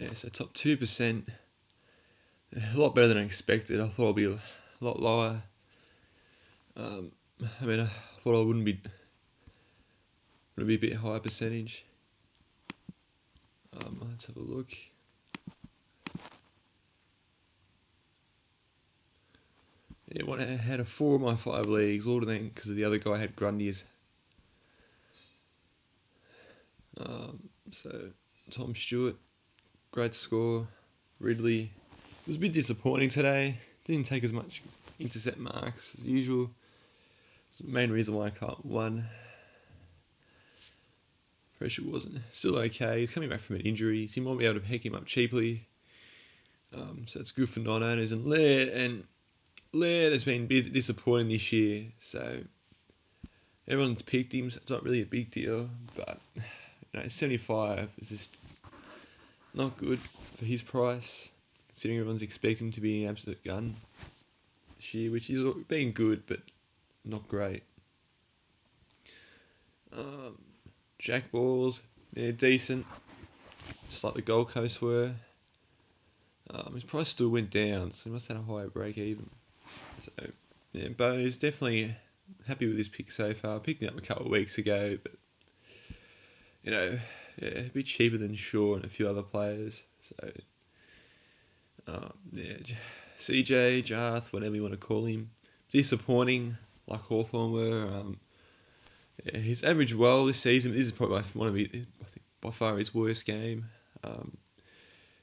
Yeah, so top two percent. A lot better than I expected. I thought it'd be a lot lower. Um, I mean, I thought I wouldn't be. Would be a bit higher percentage. Um, let's have a look. Yeah, when I had a four of my five leagues, all of them because the other guy had Grundy's. Um, so Tom Stewart, great score. Ridley was a bit disappointing today. Didn't take as much intercept marks as usual. Main reason why I can't won. Pressure wasn't still okay. He's coming back from an injury, so you might be able to pick him up cheaply. Um, so it's good for non-owners and Laird and Laird has been disappointing this year. So everyone's picked him. So it's not really a big deal, but you know, seventy-five is just not good for his price. Considering everyone's expecting him to be an absolute gun this year, which is been good, but not great. Um, Jack Bowes, yeah, decent. Just like the Gold Coast were. Um, his price still went down, so he must have had a higher break even. So, yeah, Bo's definitely happy with his pick so far. Picked him up a couple of weeks ago, but, you know, yeah, a bit cheaper than Shaw and a few other players. So, um, yeah, CJ, Jarth, whatever you want to call him. Disappointing, like Hawthorn were. Um, yeah, he's averaged well this season. This is probably one of his, I think, by far his worst game. Um,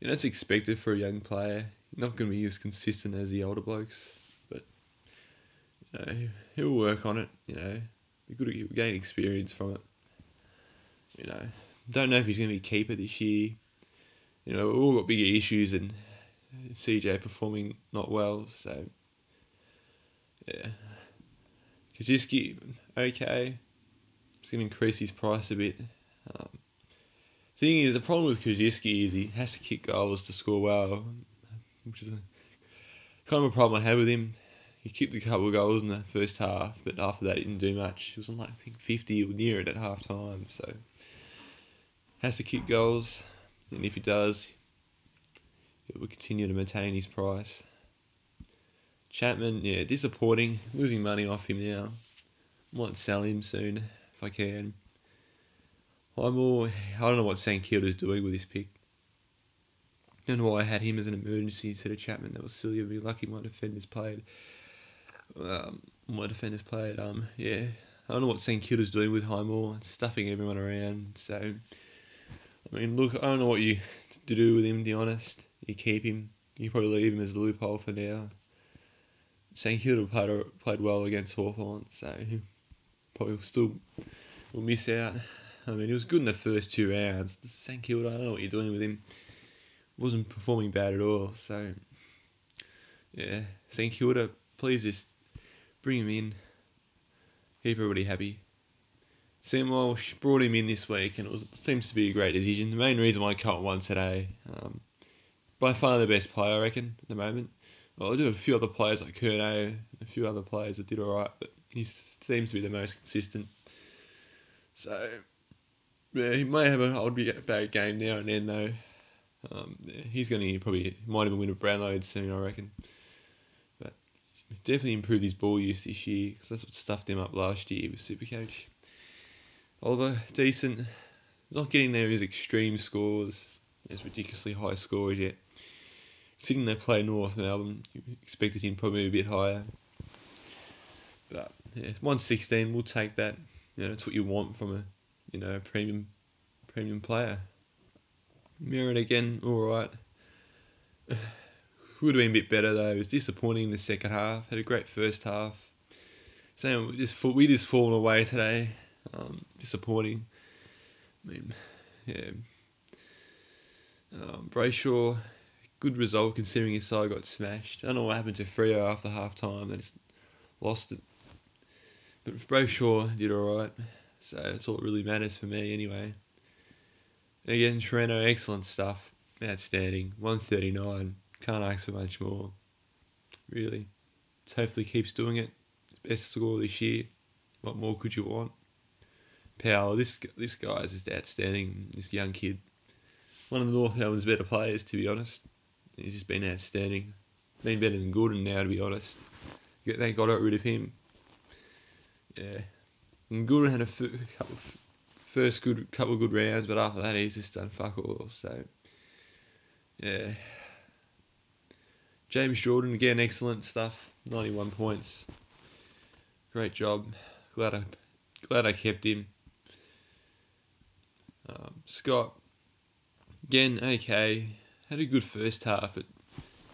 you know, it's expected for a young player. Not going to be as consistent as the older blokes, but you know, he'll work on it. You know, be good gain experience from it. You know, don't know if he's going to be keeper this year. You know, we've all got bigger issues and CJ performing not well, so yeah. Kajiski, okay. It's going to increase his price a bit. Um, thing is, the problem with Kajiski is he has to kick goals to score well, which is a, kind of a problem I have with him. He kicked a couple of goals in the first half, but after that, he didn't do much. He was on like I think fifty or near it at half time, so has to kick goals, and if he does, it will continue to maintain his price. Chapman, yeah, disappointing. Losing money off him now. Might sell him soon if I can. I'm all, I don't know what St Kilda's doing with this pick. Don't know why I had him as an emergency instead of Chapman. That was silly of me. Lucky my defenders played. Um, my defenders played. Um, yeah, I don't know what St Kilda's doing with Highmore. Stuffing everyone around. So, I mean, look, I don't know what you to do with him. To be honest, you keep him. You probably leave him as a loophole for now. St Kilda played played well against Hawthorn, so probably still will miss out. I mean, he was good in the first two rounds. St Kilda, I don't know what you're doing with him. Wasn't performing bad at all. So, yeah, St Kilda, please just bring him in. Keep everybody happy. Walsh brought him in this week, and it was, seems to be a great decision. The main reason why I cut one today, um, by far the best player, I reckon, at the moment. Well, I do have a few other players like Curnow, a few other players that did alright, but he seems to be the most consistent. So, yeah, he may have a odd bad game now and then though. Um, yeah, he's going to probably might even win a Brownlow soon, I reckon. But definitely improved his ball use this year because that's what stuffed him up last year with Supercoach. Oliver, decent. Not getting there his extreme scores, his ridiculously high scores yet. Sitting there play North Melbourne, you expected him probably a bit higher. But yeah, one sixteen, we'll take that. You know, that's what you want from a you know a premium premium player. Merrett again, all right. Would have been a bit better though. It was disappointing in the second half. Had a great first half. Same, we just we just fallen away today. Um, disappointing. I mean, yeah. Um, Brayshaw, good result considering his side got smashed. I don't know what happened to Freo after half time. They just lost it. But Brayshaw did alright. So that's all that really matters for me anyway. Again, Taranto, excellent stuff. Outstanding. 139. Can't ask for much more. Really. Let's hopefully keeps doing it. Best score this year. What more could you want? Powell, this this guy is just outstanding. This young kid. one of the North Melbourne's better players, to be honest. He's just been outstanding. Been better than Gordon now, to be honest. They got rid of him. Yeah. And Gordon had a couple first good couple of good rounds, but after that he's just done fuck all. So yeah. James Jordon again, excellent stuff. Ninety one points. Great job. Glad I glad I kept him. Um, Scott again, okay. Had a good first half, but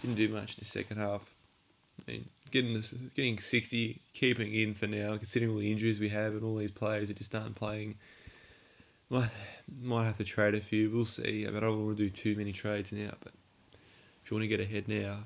didn't do much in the second half. I mean, getting getting sixty, keeping in for now, considering all the injuries we have and all these players that just aren't playing might, might have to trade a few. We'll see. I don't want to do too many trades now, but if you want to get ahead now,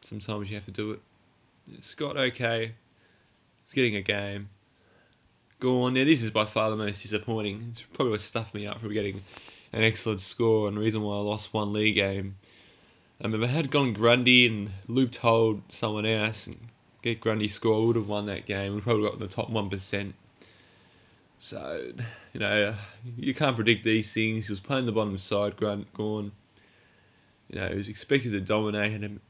sometimes you have to do it. Scott, okay. He's getting a game. Gawn. Now, this is by far the most disappointing. It's probably what stuffed me up from getting an excellent score and the reason why I lost one league game. Um, if I had gone Grundy and looped hold someone else and get Grundy score, I would have won that game. We'd probably got in the top 1%. So, you know, you can't predict these things. He was playing the bottom side, Grant Gawn. You know, he was expected to dominate, and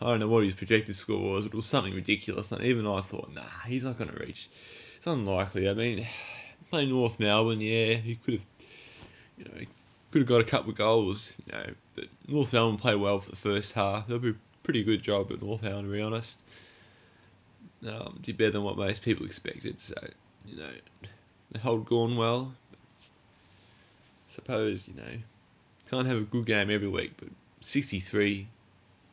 I don't know what his projected score was, but it was something ridiculous. And even I thought, nah, he's not going to reach. It's unlikely. I mean, playing North Melbourne, yeah, he could have, you know, could have got a couple of goals, you know. But North Melbourne played well for the first half. They'll be a pretty good job at North Melbourne, to be honest. Um, did better than what most people expected. So, you know, they hold Gawn well. suppose, you know, can't have a good game every week, but 63,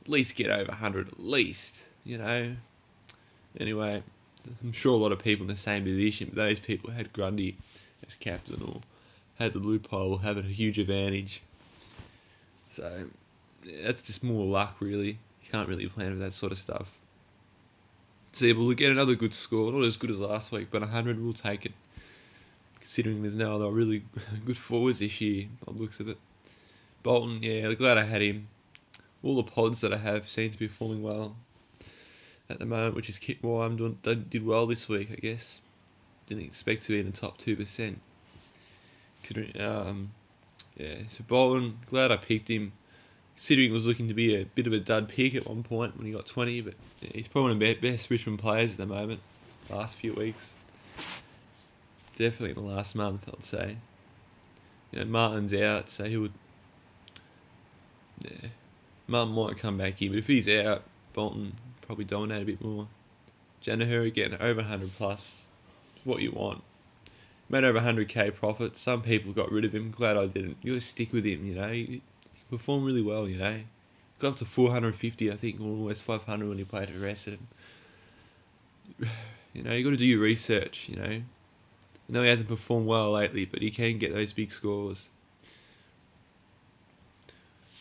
at least get over 100 at least, you know. Anyway, I'm sure a lot of people in the same position, but those people had Grundy as captain or had the loophole, have a huge advantage. So, that's just more luck, really. You can't really plan for that sort of stuff. See, we'll get another good score, not as good as last week, but 100, we'll take it considering there's no other really good forwards this year, by the looks of it. Bolton, yeah, glad I had him. All the pods that I have seem to be performing well at the moment, which is why I'm doing did well this week, I guess. Didn't expect to be in the top two percent. Um, yeah, so Bolton, glad I picked him. Considering it was looking to be a bit of a dud pick at one point when he got 20, but yeah, he's probably one of the best Richmond players at the moment, last few weeks definitely in the last month, I'd say. You know, Martin's out, so he would. Yeah, Martin might come back in, but if he's out, Bolton probably dominate a bit more. Daniher again, over 100 plus, what you want. Made over 100k profit. Some people got rid of him. Glad I didn't. You got to stick with him, you know. He, performed really well, you know. Got up to 450, I think, or almost 500 when he played at Essendon. You know, you got to do your research, you know. I know he hasn't performed well lately, but he can get those big scores.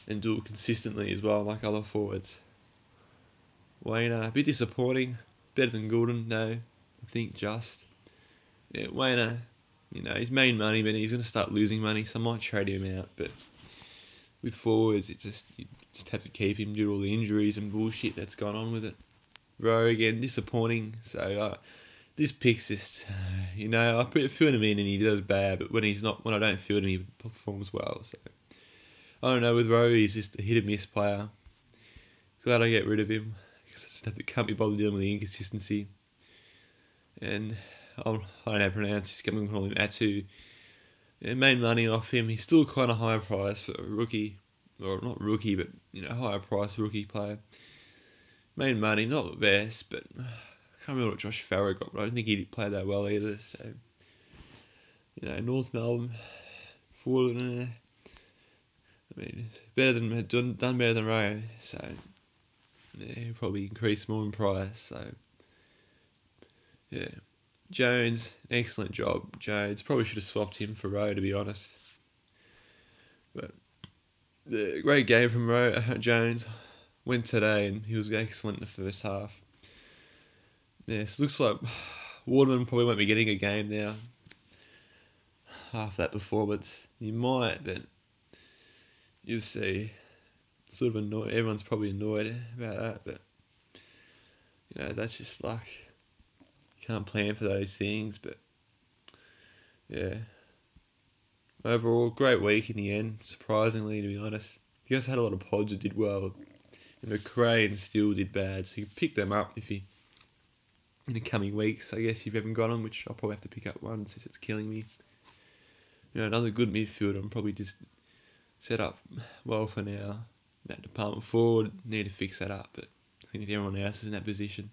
And do it consistently as well, like other forwards. Wayne, uh, a bit disappointing. Better than Gordon, no. I think just. Yeah, Wayne, uh, you know, he's made money, but he's going to start losing money, so I might trade him out. But with forwards, it just you just have to keep him due to all the injuries and bullshit that's gone on with it. Rowe again, disappointing. So uh, this pick's just, you know, I put field him in and he does bad, but when he's not, when I don't field him, he performs well. So I don't know. With Rowe, he's just a hit and miss player. Glad I get rid of him because to, can't be bothered dealing with the inconsistency. And I'll, I don't know how to pronounce. Going to call him Atu. Made money off him. He's still kind of high price for a rookie, or not rookie, but you know, higher price rookie player. Made money, not the best, but I can't remember what Josh Farrow got, but I don't think he played that well either. So, you know, North Melbourne, forward, uh, I mean, better than done, done better than Rowe. So, yeah, probably increase more in price. So, yeah, Jones, excellent job, Jones. Probably should have swapped him for Rowe to be honest. But the great game from Rowe, Jones. Went today and he was excellent in the first half. Yes, looks like Waterman probably won't be getting a game now. After that performance, you might, but you'll see. Sort of annoyed. Everyone's probably annoyed about that, but you know that's just luck. Can't plan for those things, but yeah. overall, great week in the end. Surprisingly, to be honest, you guys had a lot of pods that did well. And the Crane still did bad, so you can pick them up if you in the coming weeks. I guess if you haven't got them, which I'll probably have to pick up one since it's killing me. You know, another good midfield. I'm probably just set up well for now. That department forward need to fix that up, but I think everyone else is in that position.